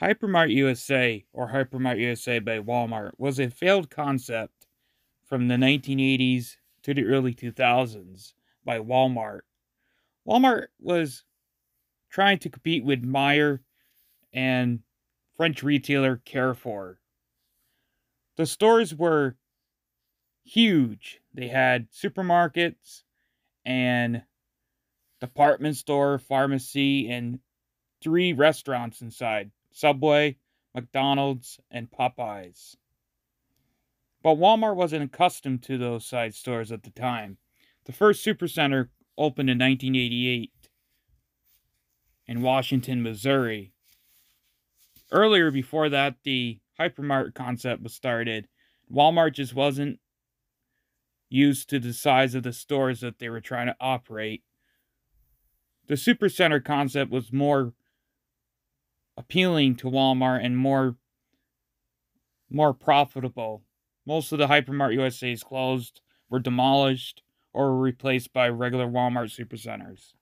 Hypermart USA, or Hypermart USA by Walmart, was a failed concept from the 1980s to the early 2000s by Walmart. Walmart was trying to compete with Meijer and French retailer Carrefour. The stores were huge. They had supermarkets and department store, pharmacy, and three restaurants inside. Subway, McDonald's, and Popeyes. But Walmart wasn't accustomed to those side stores at the time. The first supercenter opened in 1988 in Washington, Missouri. Earlier, before that, the hypermart concept was started. Walmart just wasn't used to the size of the stores that they were trying to operate. The supercenter concept was more appealing to Walmart and more more profitable. Most of the Hypermart USA's closed, were demolished, or replaced by regular Walmart supercenters.